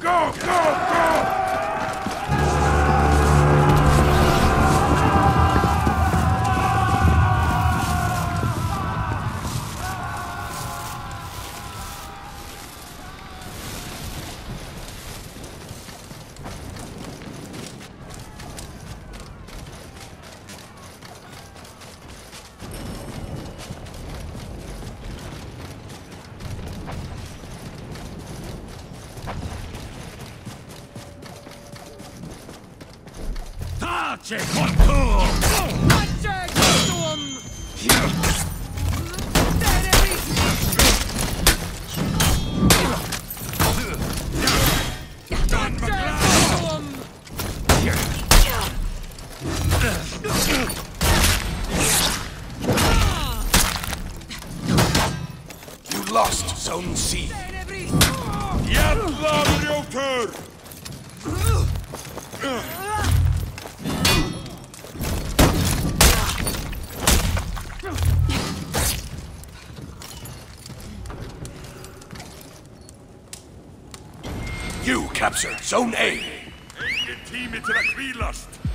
go, go! go! Maciek kontur! Maciek! Dum! You lost Zone C. Jävla idioter! You captured Zone A. Engin tími til að kvílast!